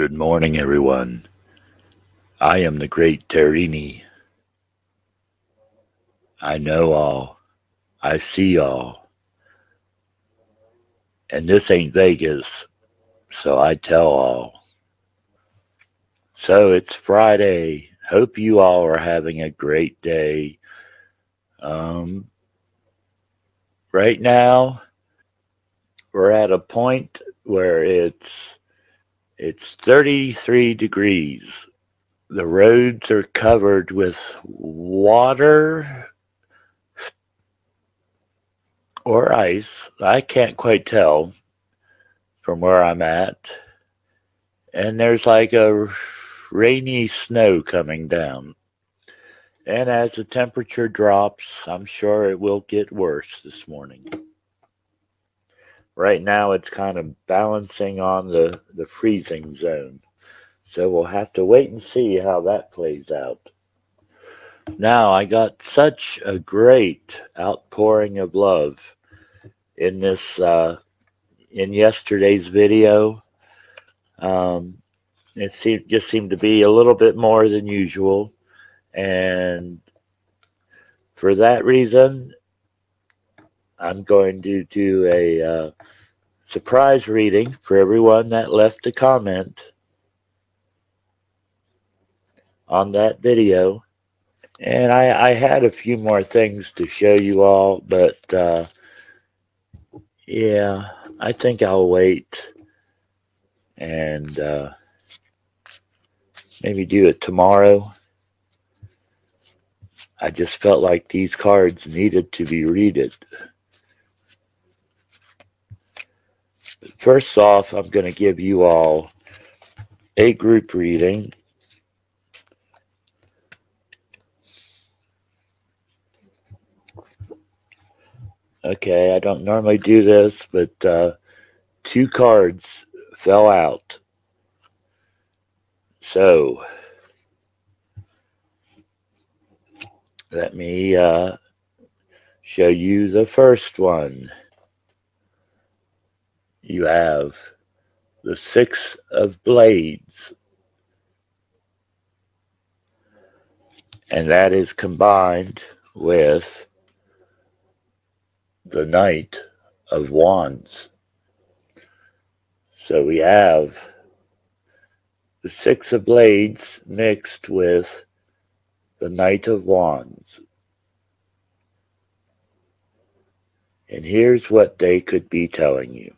Good morning, everyone. I am the great Terini. I know all. I see all. And this ain't Vegas, so I tell all. So it's Friday. Hope you all are having a great day. Um, right now, we're at a point where it's it's 33 degrees. The roads are covered with water or ice. I can't quite tell from where I'm at. And there's like a rainy snow coming down. And as the temperature drops, I'm sure it will get worse this morning right now it's kind of balancing on the, the freezing zone. So we'll have to wait and see how that plays out. Now, I got such a great outpouring of love in this, uh, in yesterday's video. Um, it seemed, just seemed to be a little bit more than usual. And for that reason, I'm going to do a uh, surprise reading for everyone that left a comment on that video. And I, I had a few more things to show you all, but uh, yeah, I think I'll wait and uh, maybe do it tomorrow. I just felt like these cards needed to be readed. First off, I'm going to give you all a group reading. Okay, I don't normally do this, but uh, two cards fell out. So, let me uh, show you the first one you have the Six of Blades. And that is combined with the Knight of Wands. So we have the Six of Blades mixed with the Knight of Wands. And here's what they could be telling you.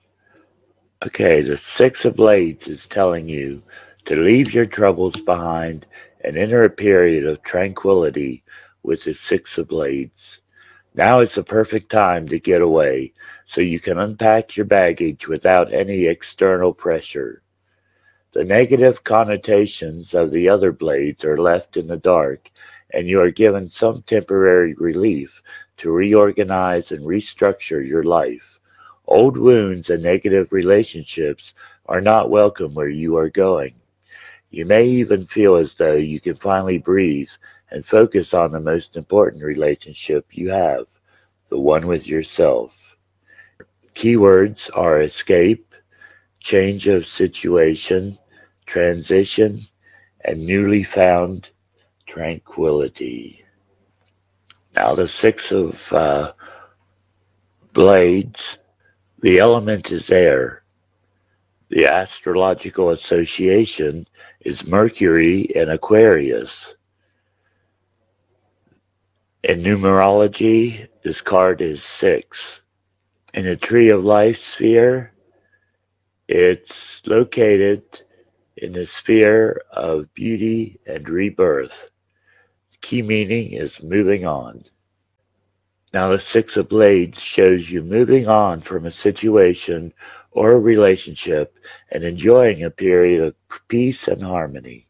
Okay, the Six of Blades is telling you to leave your troubles behind and enter a period of tranquility with the Six of Blades. Now is the perfect time to get away so you can unpack your baggage without any external pressure. The negative connotations of the other blades are left in the dark, and you are given some temporary relief to reorganize and restructure your life. Old wounds and negative relationships are not welcome where you are going. You may even feel as though you can finally breathe and focus on the most important relationship you have, the one with yourself. Keywords are escape, change of situation, transition, and newly found tranquility. Now, the Six of uh, Blades the element is air. The astrological association is Mercury in Aquarius. In numerology, this card is six. In the Tree of Life sphere, it's located in the sphere of beauty and rebirth. Key meaning is moving on. Now, the Six of Blades shows you moving on from a situation or a relationship and enjoying a period of peace and harmony.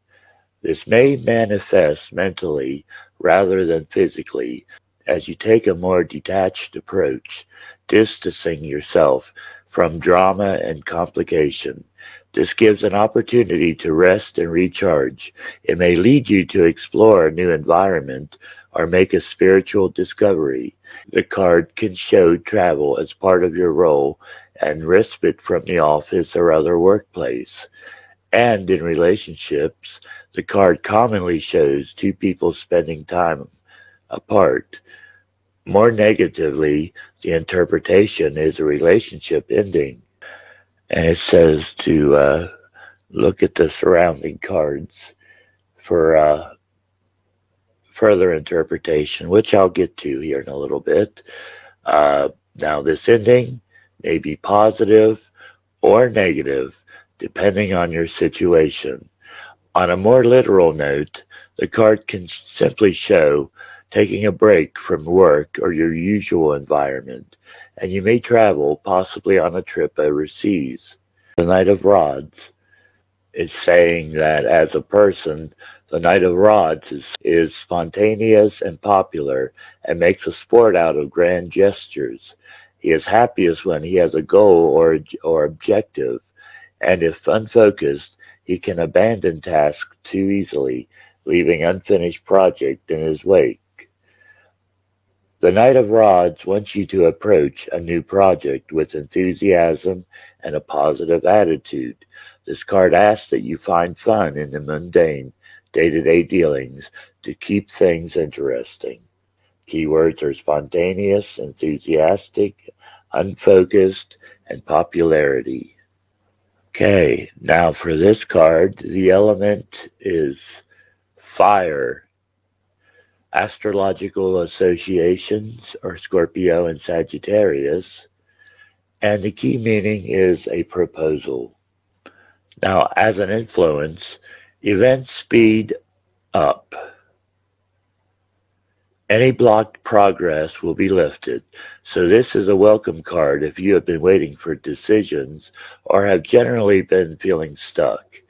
This may manifest mentally rather than physically as you take a more detached approach, distancing yourself from drama and complication. This gives an opportunity to rest and recharge. It may lead you to explore a new environment or make a spiritual discovery. The card can show travel as part of your role and respite from the office or other workplace. And in relationships, the card commonly shows two people spending time apart. More negatively, the interpretation is a relationship ending. And it says to uh, look at the surrounding cards for uh, further interpretation, which I'll get to here in a little bit. Uh, now, this ending may be positive or negative, depending on your situation. On a more literal note, the card can simply show taking a break from work or your usual environment, and you may travel, possibly on a trip overseas. The Knight of Rods is saying that as a person, the Knight of Rods is, is spontaneous and popular and makes a sport out of grand gestures. He is happiest when he has a goal or, or objective, and if unfocused, he can abandon tasks too easily, leaving unfinished project in his wake. The Knight of Rods wants you to approach a new project with enthusiasm and a positive attitude. This card asks that you find fun in the mundane, day to day dealings to keep things interesting. Keywords are spontaneous, enthusiastic, unfocused, and popularity. Okay, now for this card, the element is fire. Astrological associations are Scorpio and Sagittarius, and the key meaning is a proposal. Now, as an influence, events speed up. Any blocked progress will be lifted. So, this is a welcome card if you have been waiting for decisions or have generally been feeling stuck.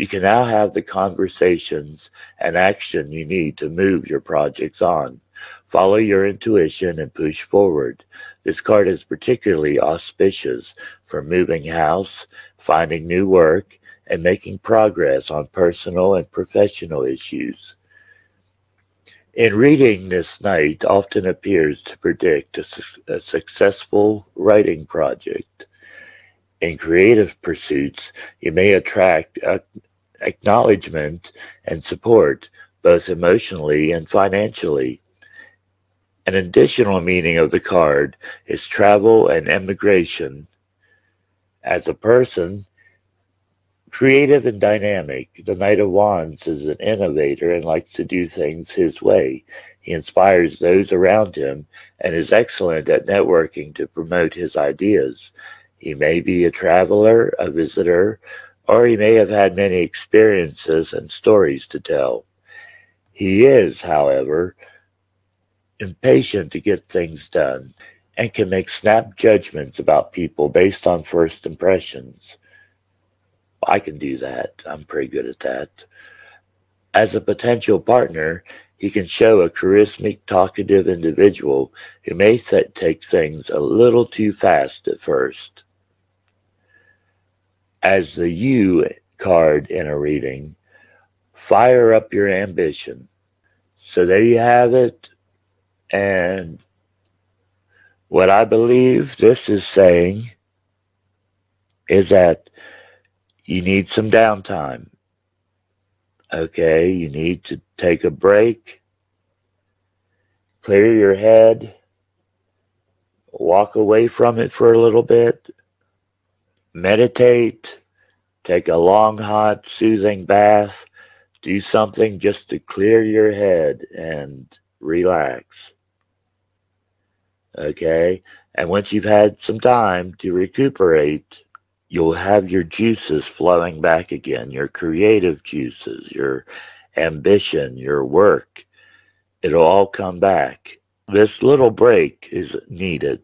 You can now have the conversations and action you need to move your projects on. Follow your intuition and push forward. This card is particularly auspicious for moving house, finding new work, and making progress on personal and professional issues. In reading this Knight often appears to predict a, su- a successful writing project. In creative pursuits, you may attract uh, acknowledgement and support, both emotionally and financially. An additional meaning of the card is travel and emigration. As a person, creative and dynamic, the Knight of Wands is an innovator and likes to do things his way. He inspires those around him and is excellent at networking to promote his ideas. He may be a traveler, a visitor, or he may have had many experiences and stories to tell. He is, however, impatient to get things done and can make snap judgments about people based on first impressions. I can do that. I'm pretty good at that. As a potential partner, he can show a charismatic, talkative individual who may take things a little too fast at first. As the U card in a reading, fire up your ambition. So there you have it. And what I believe this is saying is that you need some downtime. Okay, you need to take a break, clear your head, walk away from it for a little bit, meditate, take a long, hot, soothing bath, do something just to clear your head and relax. Okay, and once you've had some time to recuperate, you'll have your juices flowing back again, your creative juices, your ambition, your work. It'll all come back. This little break is needed.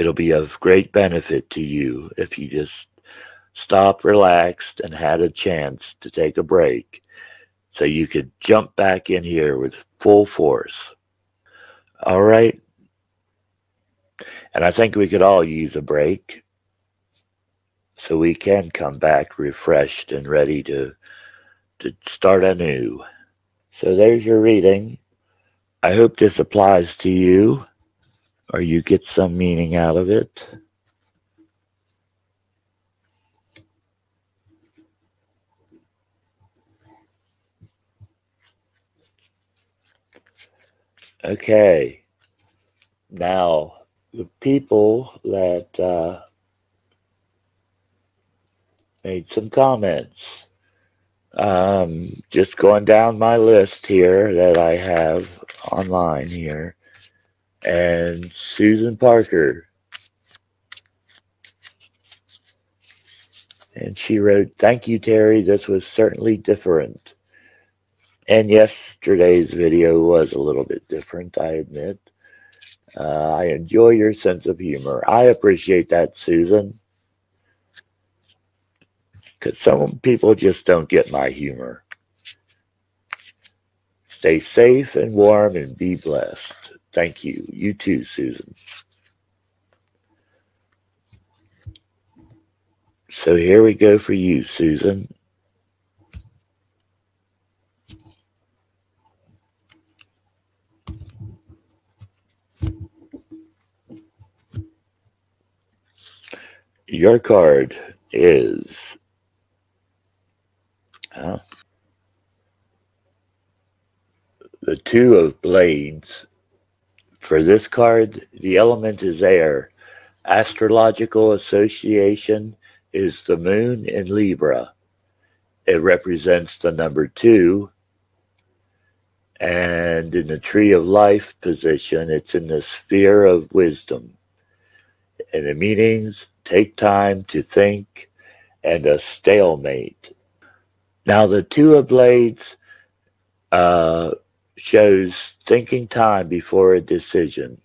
It'll be of great benefit to you if you just stop, relaxed, and had a chance to take a break so you could jump back in here with full force. All right. And I think we could all use a break so we can come back refreshed and ready to to start anew. So there's your reading. I hope this applies to you or you get some meaning out of it. Okay. Now, the people that uh, made some comments. Um, just going down my list here that I have online here. And Susan Parker. And she wrote, Thank you, Terry. This was certainly different. And yesterday's video was a little bit different, I admit. Uh, I enjoy your sense of humor. I appreciate that, Susan. Because some people just don't get my humor. Stay safe and warm and be blessed. Thank you. You too, Susan. So here we go for you, Susan. Your card is uh, the Two of Blades. For this card, the element is air. Astrological association is the moon in Libra. It represents the number two. And in the tree of life position, it's in the sphere of wisdom. And the meanings take time to think and a stalemate. Now, the Two of Blades uh, shows thinking time before a decision.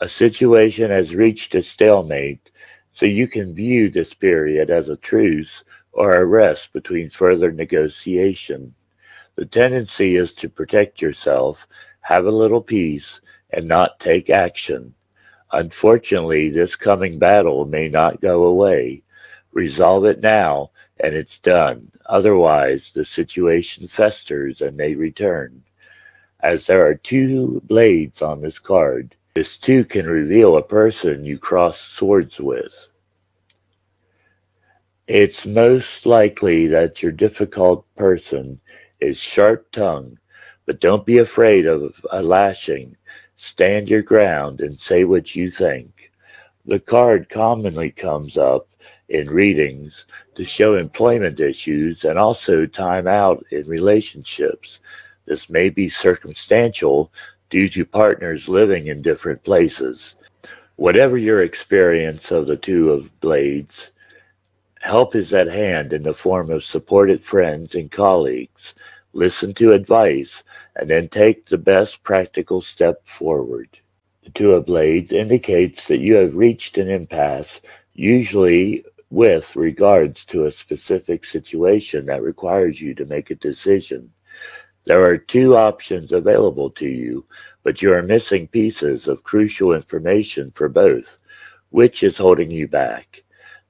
A situation has reached a stalemate, so you can view this period as a truce or a rest between further negotiation. The tendency is to protect yourself, have a little peace, and not take action. Unfortunately, this coming battle may not go away. Resolve it now, and it's done. Otherwise, the situation festers and may return. As there are two blades on this card, this too can reveal a person you cross swords with. It's most likely that your difficult person is sharp tongued, but don't be afraid of a lashing Stand your ground and say what you think. The card commonly comes up in readings to show employment issues and also time out in relationships. This may be circumstantial due to partners living in different places. Whatever your experience of the Two of Blades, help is at hand in the form of supported friends and colleagues. Listen to advice and then take the best practical step forward. The Two of Blades indicates that you have reached an impasse, usually with regards to a specific situation that requires you to make a decision. There are two options available to you, but you are missing pieces of crucial information for both. Which is holding you back?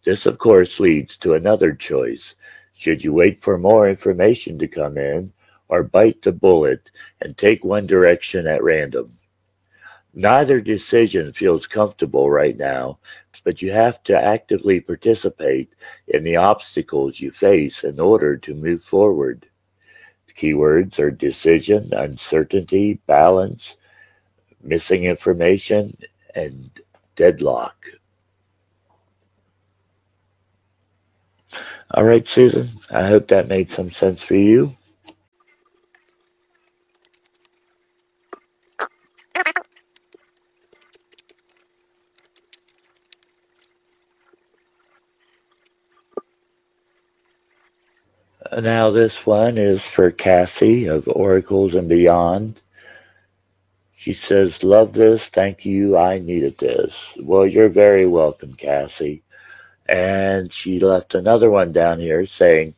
This, of course, leads to another choice. Should you wait for more information to come in, or bite the bullet and take one direction at random. Neither decision feels comfortable right now, but you have to actively participate in the obstacles you face in order to move forward. Keywords are decision, uncertainty, balance, missing information, and deadlock. All right, Susan, I hope that made some sense for you. Now, this one is for Cassie of Oracles and Beyond. She says, Love this. Thank you. I needed this. Well, you're very welcome, Cassie. And she left another one down here saying,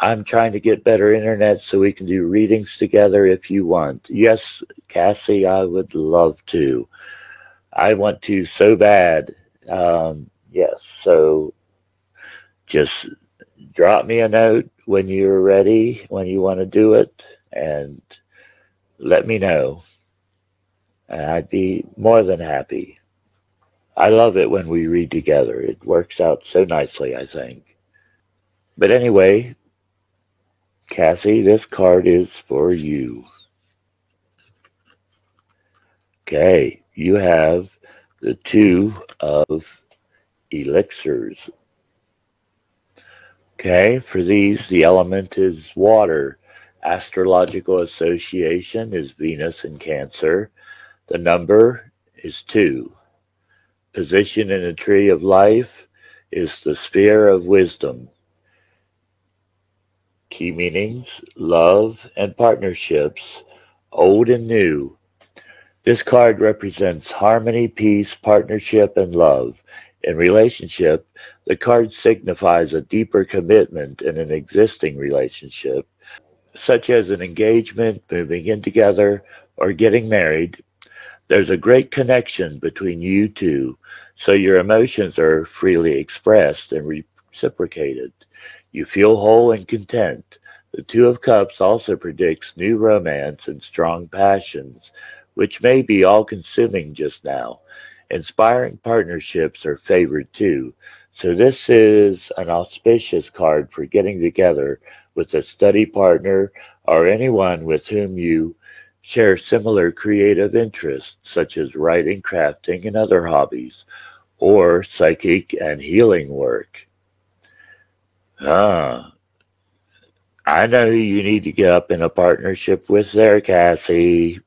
I'm trying to get better internet so we can do readings together if you want. Yes, Cassie, I would love to. I want to so bad. Um, yes, so just drop me a note when you're ready, when you want to do it, and let me know. And I'd be more than happy. I love it when we read together. It works out so nicely, I think. But anyway, Cassie, this card is for you. Okay, you have the two of elixirs. Okay, for these, the element is water. Astrological association is Venus and Cancer. The number is two. Position in the tree of life is the sphere of wisdom. Key meanings love and partnerships, old and new. This card represents harmony, peace, partnership, and love. In relationship, the card signifies a deeper commitment in an existing relationship, such as an engagement, moving in together, or getting married. There's a great connection between you two, so your emotions are freely expressed and reciprocated. You feel whole and content. The Two of Cups also predicts new romance and strong passions, which may be all consuming just now. Inspiring partnerships are favored too. So, this is an auspicious card for getting together with a study partner or anyone with whom you share similar creative interests, such as writing, crafting, and other hobbies, or psychic and healing work. Ah, I know who you need to get up in a partnership with there, Cassie.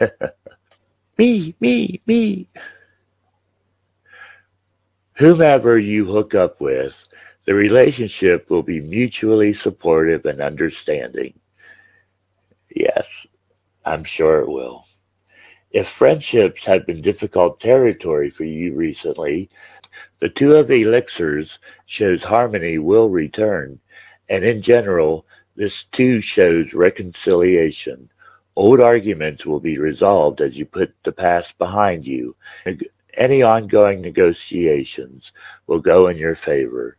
me, me, me. Whomever you hook up with, the relationship will be mutually supportive and understanding. Yes, I'm sure it will. If friendships have been difficult territory for you recently, the two of elixirs shows harmony will return, and in general, this too shows reconciliation. Old arguments will be resolved as you put the past behind you. Any ongoing negotiations will go in your favor.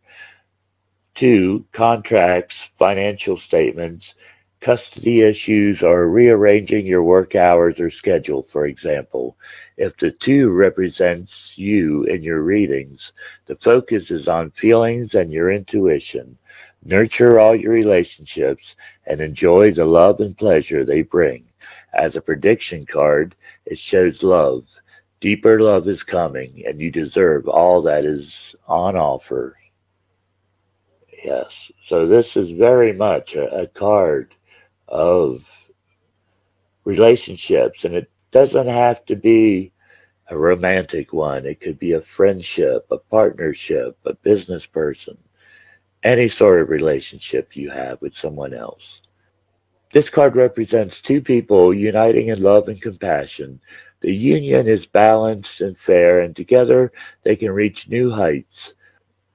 Two, contracts, financial statements, custody issues, or rearranging your work hours or schedule, for example. If the two represents you in your readings, the focus is on feelings and your intuition. Nurture all your relationships and enjoy the love and pleasure they bring. As a prediction card, it shows love. Deeper love is coming, and you deserve all that is on offer. Yes, so this is very much a, a card of relationships, and it doesn't have to be a romantic one. It could be a friendship, a partnership, a business person, any sort of relationship you have with someone else. This card represents two people uniting in love and compassion. The union is balanced and fair, and together they can reach new heights.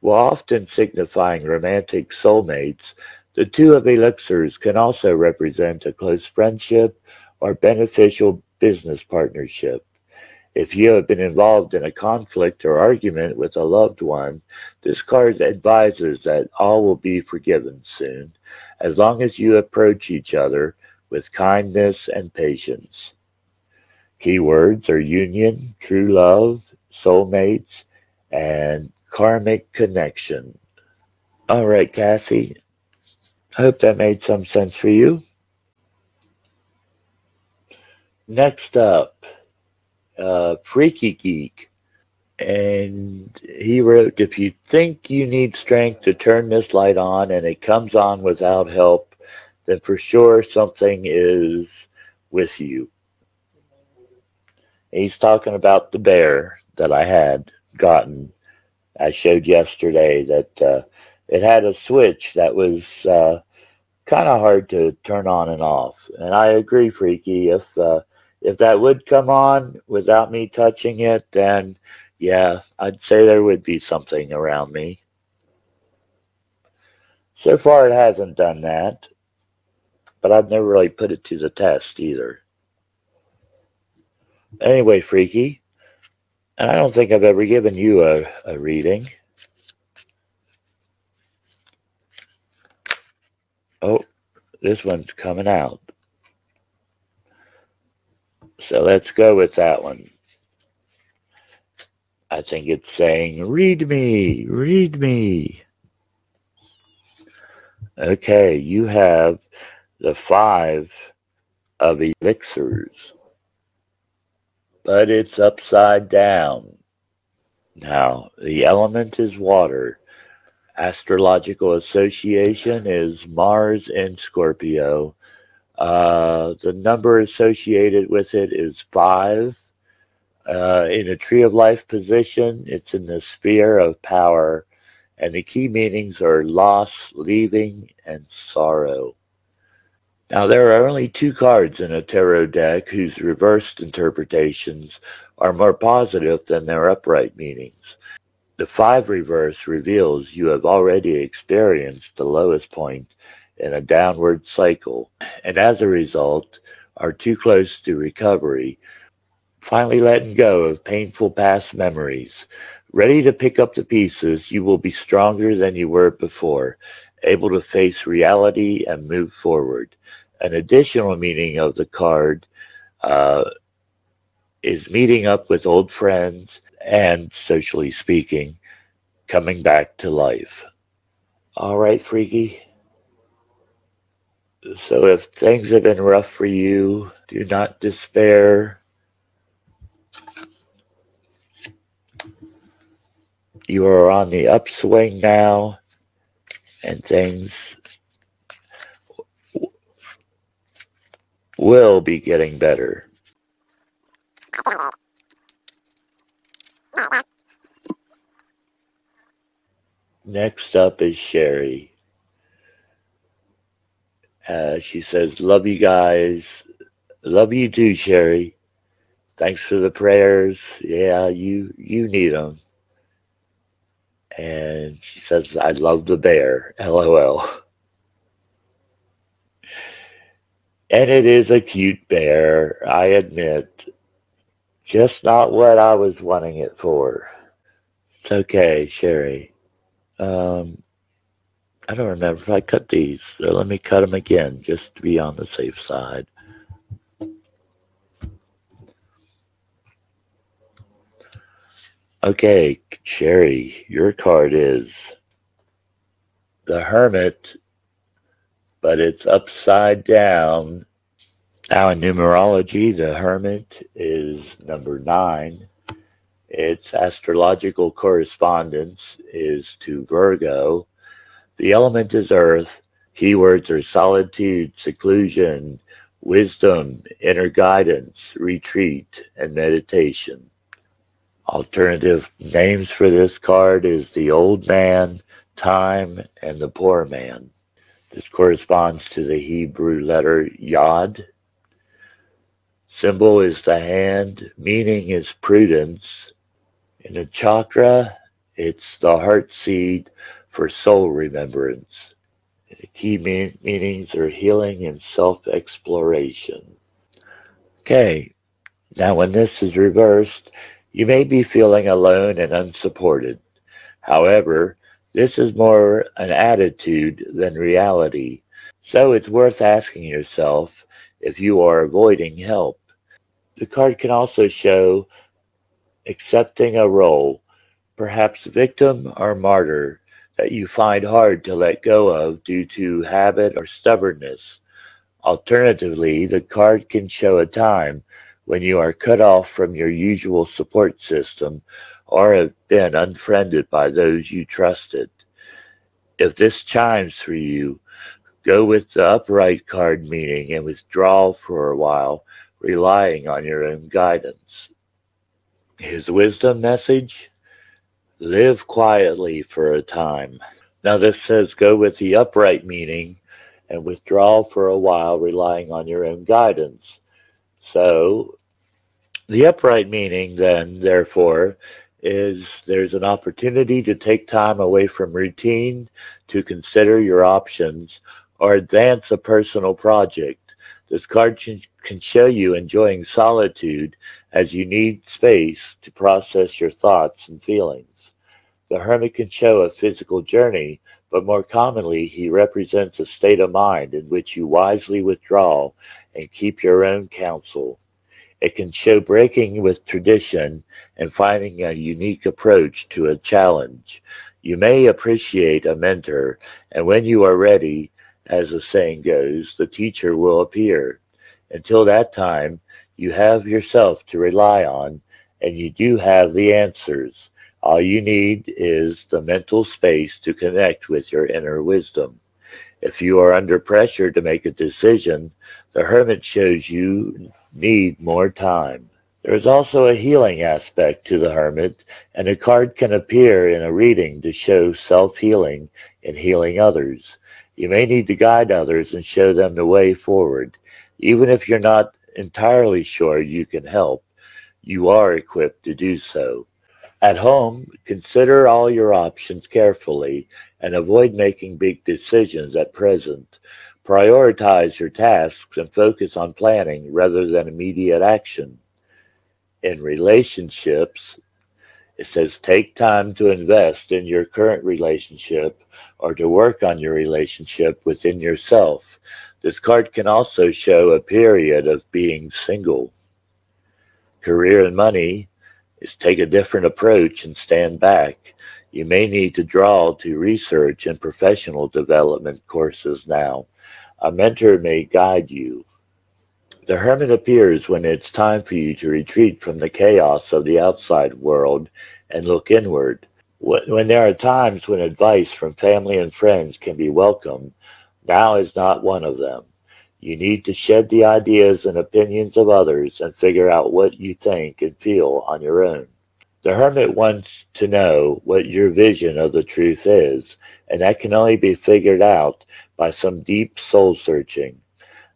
While often signifying romantic soulmates, the two of elixirs can also represent a close friendship or beneficial business partnership. If you have been involved in a conflict or argument with a loved one, this card advises that all will be forgiven soon, as long as you approach each other with kindness and patience. Keywords are union, true love, soulmates, and karmic connection. All right, Kathy. I hope that made some sense for you. Next up, uh, Freaky Geek. And he wrote, If you think you need strength to turn this light on and it comes on without help, then for sure something is with you. He's talking about the bear that I had gotten. I showed yesterday that uh, it had a switch that was uh, kind of hard to turn on and off. And I agree, Freaky. If uh, if that would come on without me touching it, then yeah, I'd say there would be something around me. So far, it hasn't done that, but I've never really put it to the test either. Anyway, Freaky, and I don't think I've ever given you a, a reading. Oh, this one's coming out. So let's go with that one. I think it's saying, read me, read me. Okay, you have the five of elixirs. But it's upside down. Now, the element is water. Astrological association is Mars in Scorpio. Uh, the number associated with it is five. Uh, in a tree of life position, it's in the sphere of power, and the key meanings are loss, leaving, and sorrow. Now, there are only two cards in a tarot deck whose reversed interpretations are more positive than their upright meanings. The five reverse reveals you have already experienced the lowest point in a downward cycle, and as a result, are too close to recovery finally letting go of painful past memories. Ready to pick up the pieces, you will be stronger than you were before, able to face reality and move forward. An additional meaning of the card uh, is meeting up with old friends and, socially speaking, coming back to life. All right, Freaky. So if things have been rough for you, do not despair you are on the upswing now, and things will be getting better. Next up is Sherry. Uh, she says, Love you guys. Love you too, Sherry. Thanks for the prayers. Yeah, you you need them. And she says, I love the bear. LOL. And it is a cute bear, I admit. Just not what I was wanting it for. It's okay, Sherry. Um, I don't remember if I cut these. So let me cut them again just to be on the safe side. Okay, Sherry, your card is the Hermit, but it's upside down. Now, in numerology, the Hermit is number nine. Its astrological correspondence is to Virgo. The element is Earth. Keywords are solitude, seclusion, wisdom, inner guidance, retreat, and meditation. Alternative names for this card is the Old Man, Time, and the Poor Man. This corresponds to the Hebrew letter Yod. Symbol is the hand, meaning is prudence. In the chakra, it's the heart seed for soul remembrance. the key mean- meanings are healing and self exploration. Okay, now when this is reversed, you may be feeling alone and unsupported. However, this is more an attitude than reality, so it's worth asking yourself if you are avoiding help. The card can also show accepting a role, perhaps victim or martyr, that you find hard to let go of due to habit or stubbornness. Alternatively, the card can show a time when you are cut off from your usual support system or have been unfriended by those you trusted. If this chimes for you, go with the upright card meaning and withdraw for a while, relying on your own guidance. His wisdom message live quietly for a time. Now, this says go with the upright meaning and withdraw for a while, relying on your own guidance. So, the upright meaning, then, therefore, is there's an opportunity to take time away from routine to consider your options or advance a personal project. This card can show you enjoying solitude as you need space to process your thoughts and feelings. The hermit can show a physical journey, but more commonly, he represents a state of mind in which you wisely withdraw and keep your own counsel. It can show breaking with tradition and finding a unique approach to a challenge. You may appreciate a mentor, and when you are ready, as the saying goes, the teacher will appear. Until that time, You have yourself to rely on, and you do have the answers. All you need is the mental space to connect with your inner wisdom. If you are under pressure to make a decision, the hermit shows you need more time. There is also a healing aspect to the hermit, and a card can appear in a reading to show self healing and healing others. You may need to guide others and show them the way forward. Even if you're not entirely sure you can help, you are equipped to do so. At home, consider all your options carefully and avoid making big decisions at present. Prioritize your tasks and focus on planning rather than immediate action. In relationships, it says take time to invest in your current relationship or to work on your relationship within yourself. This card can also show a period of being single. Career and money is take a different approach and stand back. You may need to draw to research and professional development courses now. A mentor may guide you. The hermit appears when it's time for you to retreat from the chaos of the outside world and look inward. When there are times when advice from family and friends can be welcome, now is not one of them. You need to shed the ideas and opinions of others and figure out what you think and feel on your own. The hermit wants to know what your vision of the truth is, and that can only be figured out by some deep soul searching.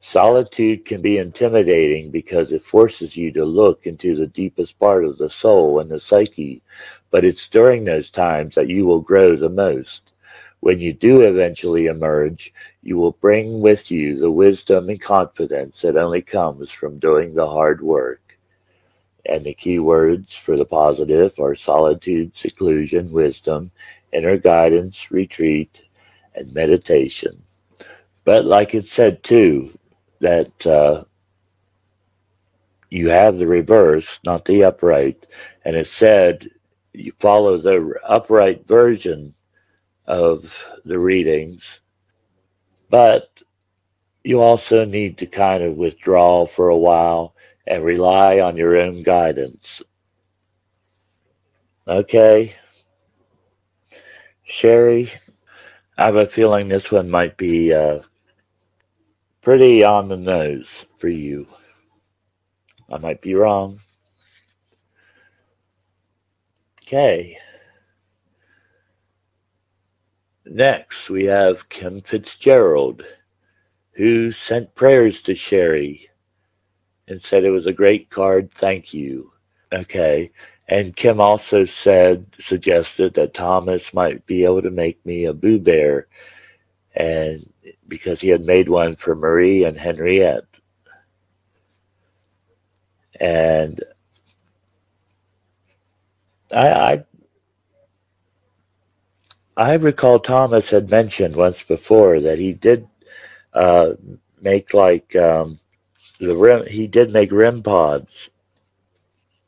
Solitude can be intimidating because it forces you to look into the deepest part of the soul and the psyche, but it's during those times that you will grow the most. When you do eventually emerge, you will bring with you the wisdom and confidence that only comes from doing the hard work. And the key words for the positive are solitude, seclusion, wisdom, inner guidance, retreat, and meditation. But like it said too, that uh, you have the reverse, not the upright, and it said you follow the upright version of the readings, but you also need to kind of withdraw for a while and rely on your own guidance. Okay. Sherry, I have a feeling this one might be uh, pretty on the nose for you. I might be wrong. Okay. Next, we have Kim Fitzgerald, who sent prayers to Sherry and said it was a great card. Thank you. Okay. And Kim also said, suggested that Thomas might be able to make me a Boo Bear, and because he had made one for Marie and Henriette. And I, I, I recall Thomas had mentioned once before that he did uh, make like um, the REM he did make REM pods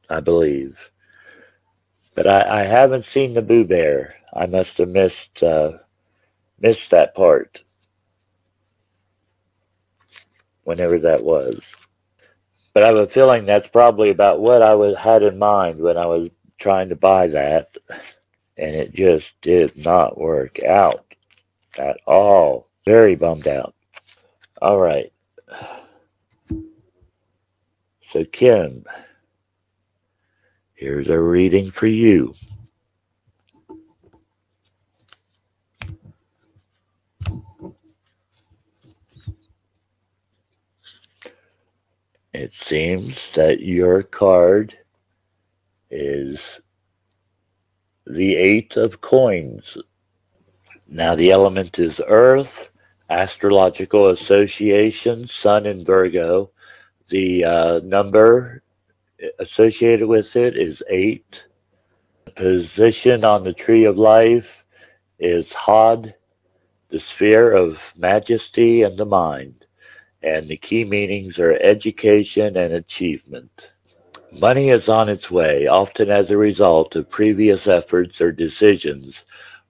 i believe. But i, I haven't seen the boo bear. I must have missed uh, missed that part whenever that was. But i have a feeling that's probably about what i was had in mind when i was trying to buy that and it just did not work out at all. Very bummed out. All right so, Kim, here's a reading for you. It seems that your card is the Eight of Coins. Now, the element is Earth, Astrological Association, Sun in Virgo, the uh, number associated with it is eight. The position on the tree of life is Hod, the sphere of majesty and the mind. And the key meanings are education and achievement. Money is on its way, often as a result of previous efforts or decisions,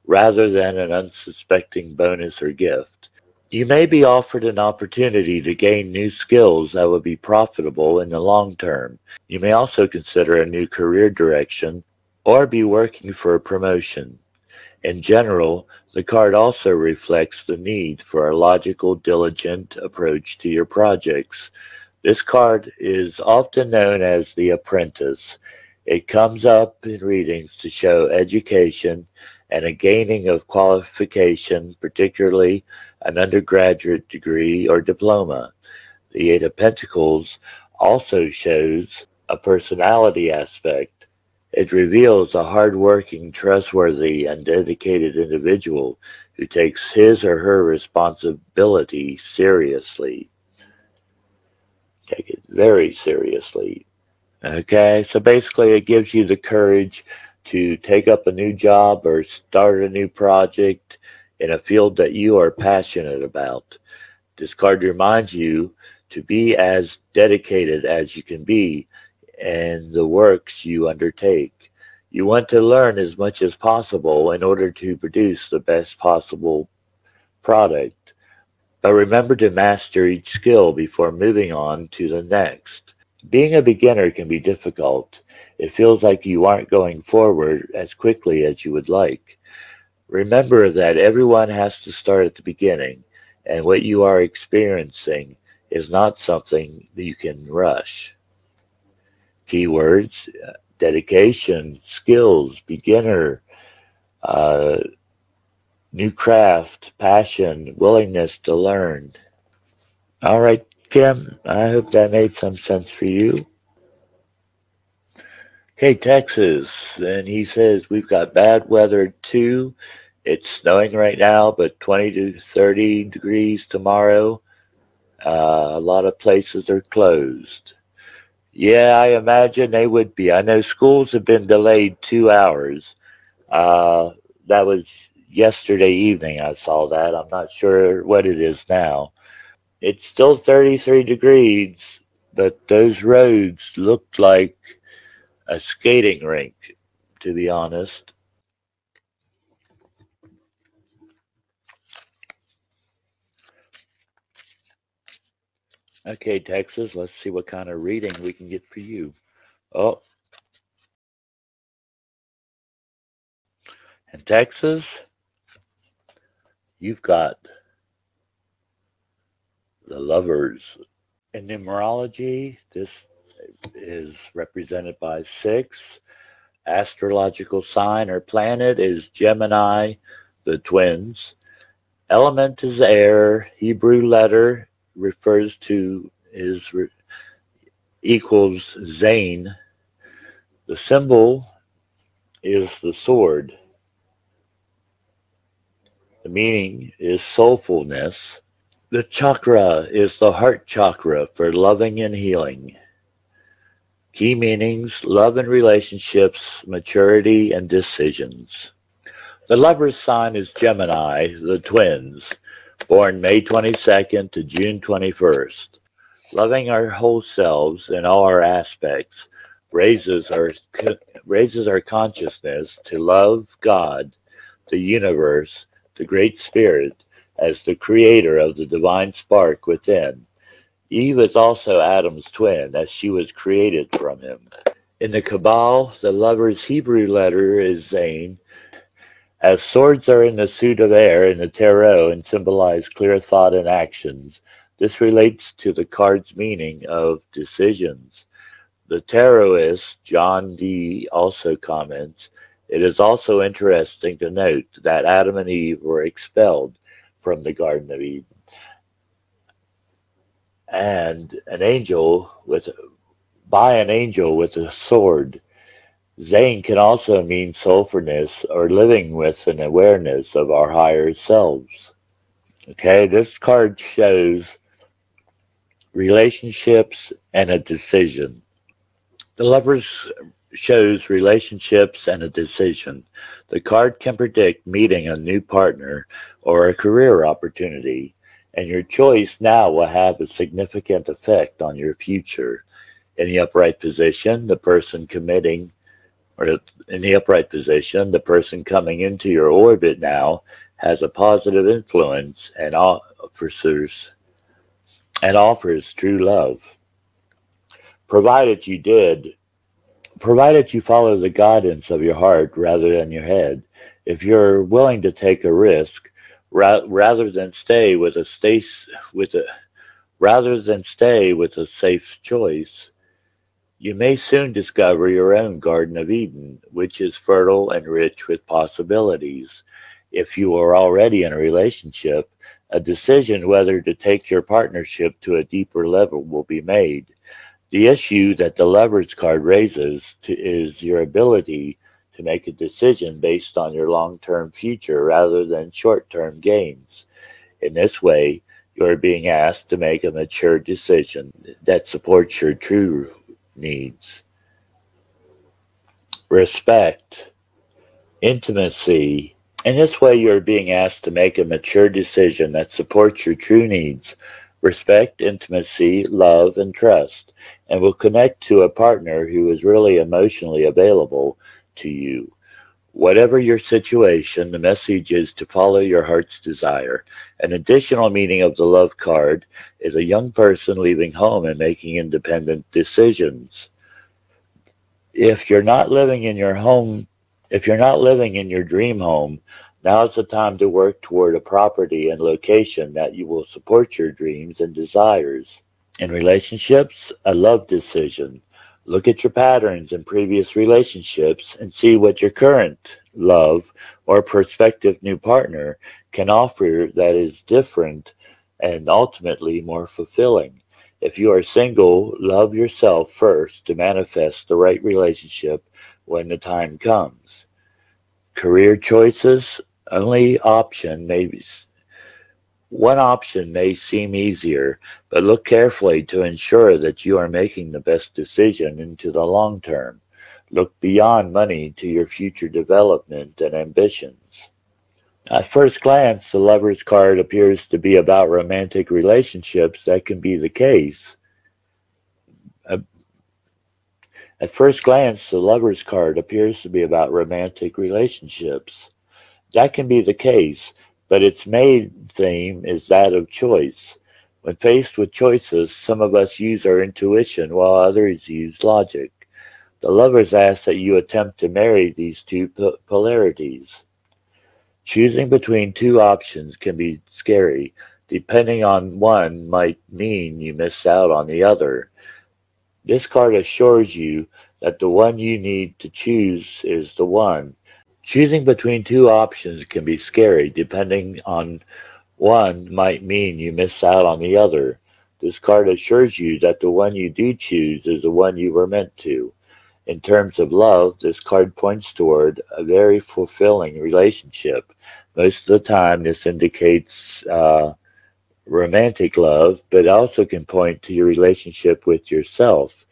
rather than an unsuspecting bonus or gift. You may be offered an opportunity to gain new skills that will be profitable in the long term. You may also consider a new career direction or be working for a promotion. In general, the card also reflects the need for a logical, diligent approach to your projects. This card is often known as the apprentice. It comes up in readings to show education and a gaining of qualification, particularly an undergraduate degree or diploma. The Eight of Pentacles also shows a personality aspect. It reveals a hardworking, trustworthy, and dedicated individual who takes his or her responsibility seriously. Take it very seriously. Okay, so basically, it gives you the courage to take up a new job or start a new project in a field that you are passionate about. This card reminds you to be as dedicated as you can be in the works you undertake. You want to learn as much as possible in order to produce the best possible product. But remember to master each skill before moving on to the next. Being a beginner can be difficult. It feels like you aren't going forward as quickly as you would like. Remember that everyone has to start at the beginning, and what you are experiencing is not something that you can rush. Keywords uh, dedication, skills, beginner, uh, new craft, passion, willingness to learn. All right, Kim, I hope that made some sense for you. Okay, Texas. And he says, We've got bad weather too. It's snowing right now, but 20 to 30 degrees tomorrow. Uh, a lot of places are closed. Yeah, I imagine they would be. I know schools have been delayed two hours. Uh, that was yesterday evening. I saw that. I'm not sure what it is now. It's still 33 degrees, but those roads looked like a skating rink, to be honest. Okay, Texas, let's see what kind of reading we can get for you. Oh. In Texas, you've got the lovers. In numerology, this is represented by six. Astrological sign or planet is Gemini, the twins. Element is air. Hebrew letter refers to is re, equals Zain. The symbol is the sword. The meaning is soulfulness. The chakra is the heart chakra for loving and healing. Key meanings love and relationships, maturity, and decisions. The lover's sign is Gemini, the twins, born May 22nd to June 21st. Loving our whole selves in all our aspects raises our, raises our consciousness to love God, the universe, the Great Spirit, as the creator of the divine spark within. Eve is also Adam's twin, as she was created from him. In the Kabbalah, the lover's Hebrew letter is Zain. As swords are in the suit of air in the tarot and symbolize clear thought and actions, this relates to the card's meaning of decisions. The tarotist John Dee also comments, it is also interesting to note that Adam and Eve were expelled from the Garden of Eden. And an angel with by an angel with a sword. Zain can also mean soulfulness or living with an awareness of our higher selves. Okay, this card shows relationships and a decision. The lovers shows relationships and a decision. The card can predict meeting a new partner or a career opportunity, and your choice now will have a significant effect on your future. In the upright position, the person committing, or in the upright position, the person coming into your orbit now has a positive influence and officers and offers true love. Provided you did, provided you follow the guidance of your heart rather than your head, if you're willing to take a risk ra- rather than stay with a stay with a rather than stay with a safe choice, you may soon discover your own Garden of Eden, which is fertile and rich with possibilities. If you are already in a relationship, a decision whether to take your partnership to a deeper level will be made. The issue that the Lovers card raises to, is your ability to make a decision based on your long term future rather than short term gains. In this way, you are being asked to make a mature decision that supports your true needs. Respect, intimacy. In this way, you are being asked to make a mature decision that supports your true needs, respect, intimacy, love, and trust, and will connect to a partner who is really emotionally available to you. Whatever your situation, the message is to follow your heart's desire. An additional meaning of the love card is a young person leaving home and making independent decisions. If you're not living in your home, if you're not living in your dream home, now is the time to work toward a property and location that you will support your dreams and desires. In relationships, a love decision. Look at your patterns in previous relationships and see what your current love or prospective new partner can offer that is different and ultimately more fulfilling. If you are single, love yourself first to manifest the right relationship when the time comes. Career choices, only option may be one option may seem easier, but look carefully to ensure that you are making the best decision into the long term. Look beyond money to your future development and ambitions. At first glance, the lover's card appears to be about romantic relationships. That can be the case. At first glance, the lover's card appears to be about romantic relationships. That can be the case, but its main theme is that of choice. When faced with choices, some of us use our intuition while others use logic. The lovers ask that you attempt to marry these two polarities. Choosing between two options can be scary. Depending on one might mean you miss out on the other. This card assures you that the one you need to choose is the one. Choosing between two options can be scary. Depending on one might mean you miss out on the other. This card assures you that the one you do choose is the one you were meant to. In terms of love, this card points toward a very fulfilling relationship. Most of the time, this indicates uh, romantic love, but also can point to your relationship with yourself.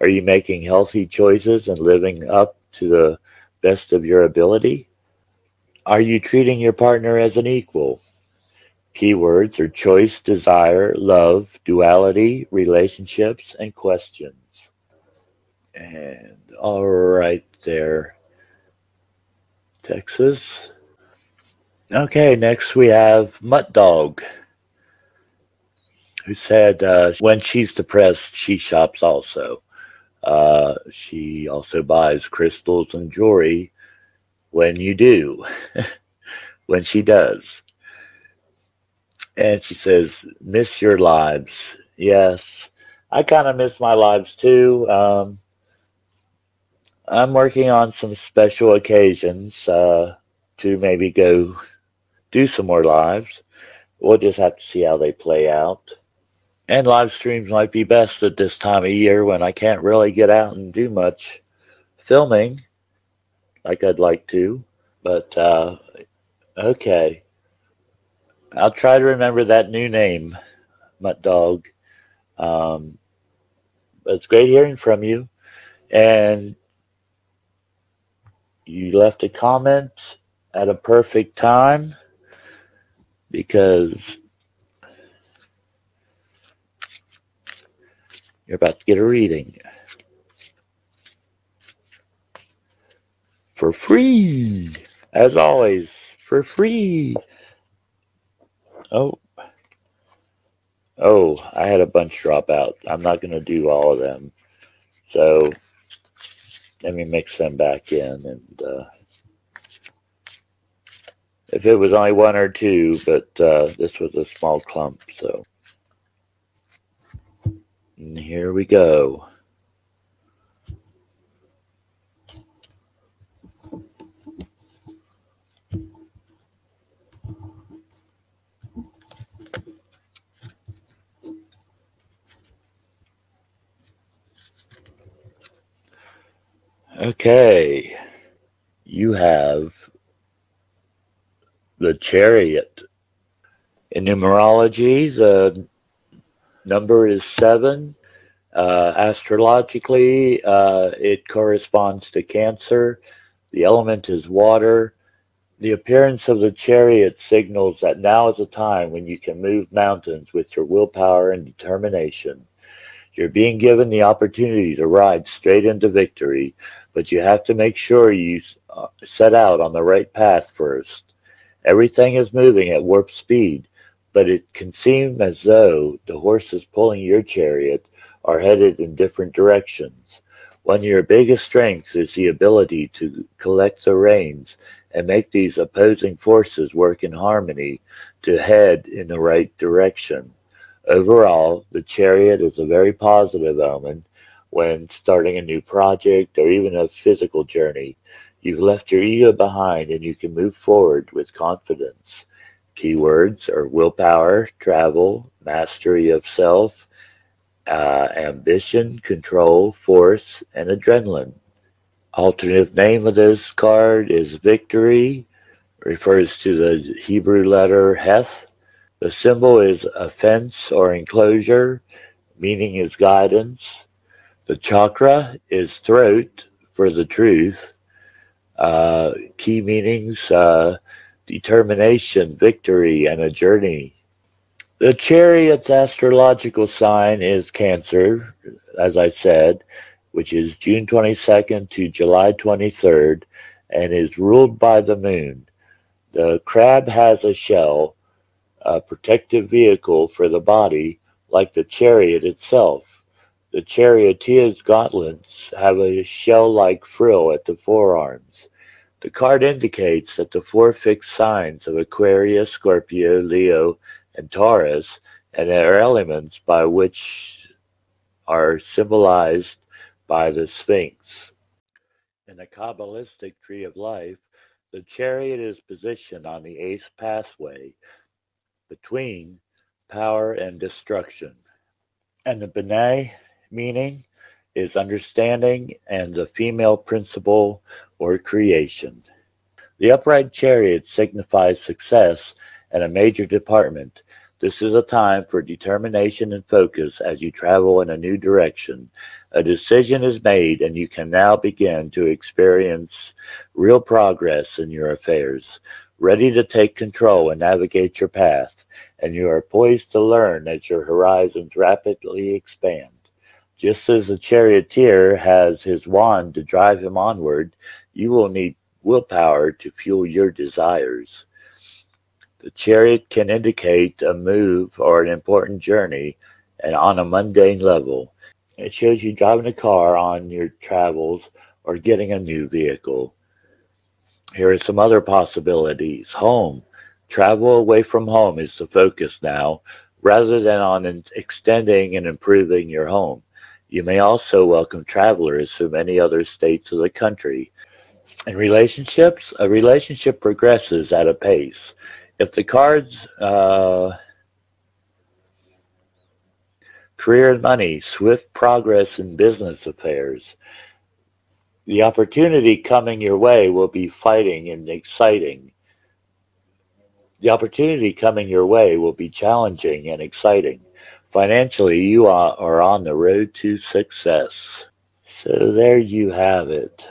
Are you making healthy choices and living up to the best of your ability? Are you treating your partner as an equal? Keywords are choice, desire, love, duality, relationships, and questions. And all right there, Texas. Okay, next we have Mutt Dog, who said uh, when she's depressed, she shops also. Uh, she also buys crystals and jewelry when you do, when she does. And she says, miss your lives. Yes, I kind of miss my lives too. Um, I'm working on some special occasions uh, to maybe go do some more lives. We'll just have to see how they play out. And live streams might be best at this time of year when I can't really get out and do much filming like I'd like to. But uh, okay. I'll try to remember that new name, Mutt Dog. Um, it's great hearing from you. And you left a comment at a perfect time because You're about to get a reading. For free. As always, for free. Oh, Oh, I had a bunch drop out. I'm not going to do all of them. So let me mix them back in. And uh, if it was only one or two, but uh, this was a small clump. So and here we go. Okay, you have the chariot. In numerology, the number is seven. Uh, astrologically, uh, it corresponds to Cancer. The element is water. The appearance of the chariot signals that now is a time when you can move mountains with your willpower and determination. You're being given the opportunity to ride straight into victory, but you have to make sure you uh, set out on the right path first. Everything is moving at warp speed, but it can seem as though the horses pulling your chariot are headed in different directions. One of your biggest strengths is the ability to collect the reins and make these opposing forces work in harmony to head in the right direction. Overall, the chariot is a very positive omen when starting a new project or even a physical journey. You've left your ego behind and you can move forward with confidence. Keywords are willpower, travel, mastery of self, uh, ambition, control, force, and adrenaline. Alternative name of this card is victory, refers to the Hebrew letter Heth, the symbol is a fence or enclosure, meaning is guidance. The chakra is throat for the truth. Uh, key meanings uh, determination, victory, and a journey. The chariot's astrological sign is Cancer, as I said, which is June 22nd to July 23rd, and is ruled by the moon. The crab has a shell a protective vehicle for the body like the chariot itself. The charioteer's gauntlets have a shell-like frill at the forearms. The card indicates that the four fixed signs of Aquarius, Scorpio, Leo, and Taurus, and their elements by which are symbolized by the Sphinx. In the Kabbalistic tree of life, the chariot is positioned on the eighth pathway, between power and destruction. And the Binah meaning is understanding and the female principle or creation. The upright chariot signifies success and a major department. This is a time for determination and focus as you travel in a new direction. A decision is made, and you can now begin to experience real progress in your affairs ready to take control and navigate your path, and you are poised to learn as your horizons rapidly expand. Just as the charioteer has his wand to drive him onward, you will need willpower to fuel your desires. The chariot can indicate a move or an important journey and on a mundane level. It shows you driving a car on your travels or getting a new vehicle. Here are some other possibilities. Home. Travel away from home is the focus now, rather than on extending and improving your home. You may also welcome travelers from many other states of the country. In relationships, a relationship progresses at a pace. If the cards, uh, career and money, swift progress in business affairs, the opportunity coming your way will be fighting and exciting. The opportunity coming your way will be challenging and exciting. Financially, you are, are on the road to success. So there you have it.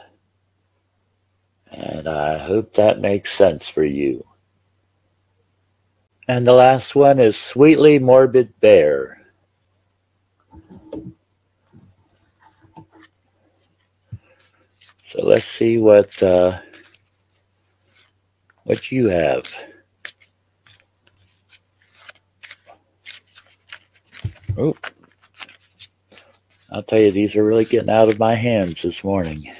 And I hope that makes sense for you. And the last one is Sweetly Morbid Bear. So let's see what uh, what you have. Oh, I'll tell you, these are really getting out of my hands this morning.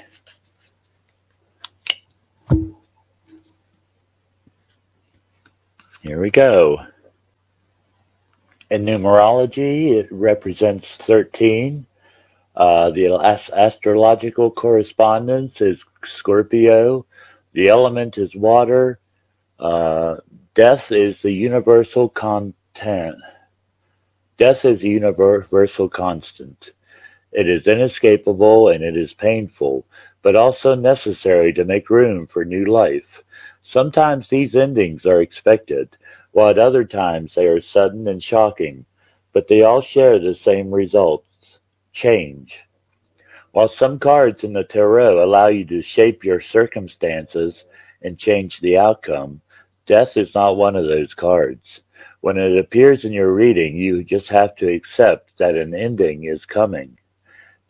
Here we go. In numerology, it represents 13. Uh, the ast- astrological correspondence is Scorpio. The element is water. Uh, death is the universal content. Death is a universal constant. It is inescapable and it is painful, but also necessary to make room for new life. Sometimes these endings are expected, while at other times they are sudden and shocking, but they all share the same results change. While some cards in the tarot allow you to shape your circumstances and change the outcome, death is not one of those cards. When it appears in your reading, you just have to accept that an ending is coming.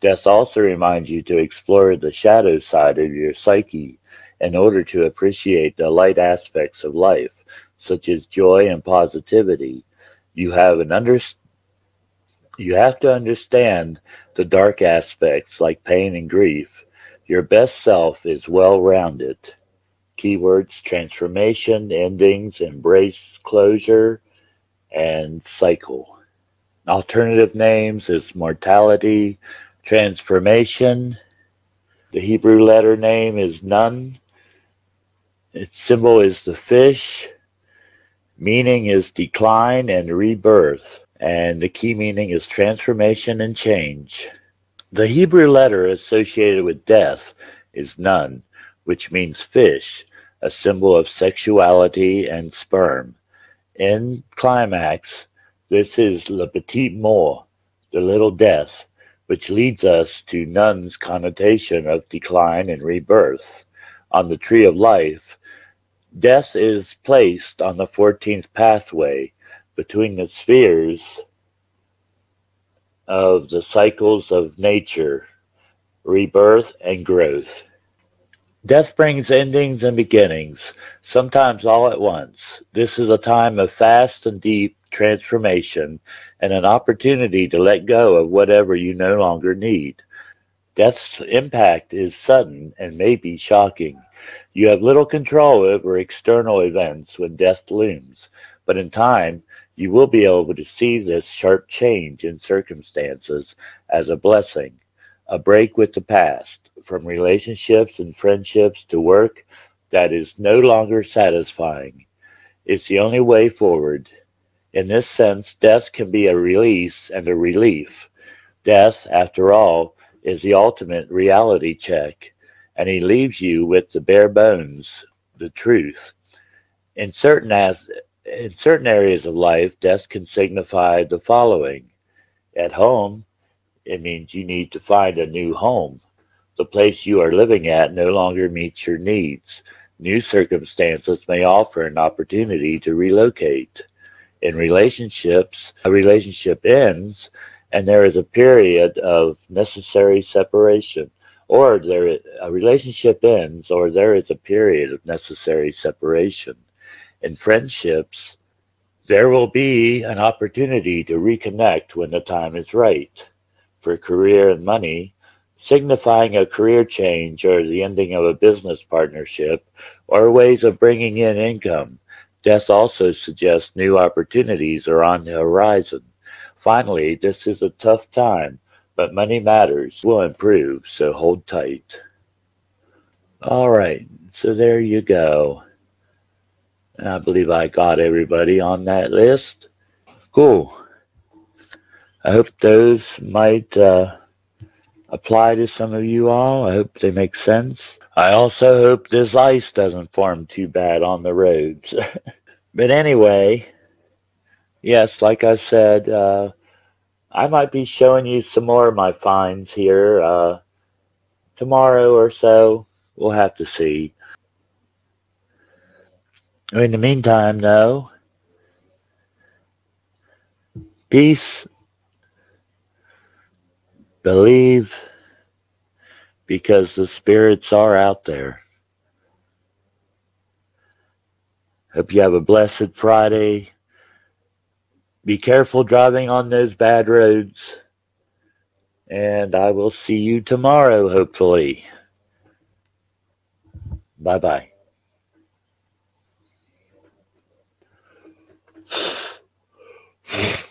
Death also reminds you to explore the shadow side of your psyche in order to appreciate the light aspects of life, such as joy and positivity. You have an under, you have to understand the dark aspects like pain and grief. Your best self is well rounded. Keywords transformation, endings, embrace closure, and cycle. Alternative names is mortality, transformation. The Hebrew letter name is Nun. Its symbol is the fish. Meaning is decline and rebirth. And the key meaning is transformation and change. The Hebrew letter associated with death is Nun, which means fish, a symbol of sexuality and sperm. In climax, this is le petit mort, the little death, which leads us to Nun's connotation of decline and rebirth. On the tree of life, death is placed on the 14th pathway between the spheres of the cycles of nature, rebirth, and growth. Death brings endings and beginnings, sometimes all at once. This is a time of fast and deep transformation and an opportunity to let go of whatever you no longer need. Death's impact is sudden and may be shocking. You have little control over external events when death looms, but in time, you will be able to see this sharp change in circumstances as a blessing, a break with the past from relationships and friendships to work that is no longer satisfying. It's the only way forward. In this sense, death can be a release and a relief. Death, after all, is the ultimate reality check, and he leaves you with the bare bones, the truth. In certain as in certain areas of life, death can signify the following. At home, it means you need to find a new home the place you are living at no longer meets your needs. New circumstances may offer an opportunity to relocate. In relationships, a relationship ends and there is a period of necessary separation or there a relationship ends or there is a period of necessary separation. In friendships, there will be an opportunity to reconnect when the time is right. For career and money, signifying a career change or the ending of a business partnership or ways of bringing in income. Death also suggests new opportunities are on the horizon. Finally, this is a tough time, but money matters will improve, so hold tight. All right, so there you go. And I believe I got everybody on that list. Cool. I hope those might uh, apply to some of you all. I hope they make sense. I also hope this ice doesn't form too bad on the roads. but anyway, yes, like I said, uh, I might be showing you some more of my finds here uh, tomorrow or so. We'll have to see. In the meantime, though, peace Believe because the spirits are out there. Hope you have a blessed Friday. Be careful driving on those bad roads. And I will see you tomorrow, hopefully. Bye bye.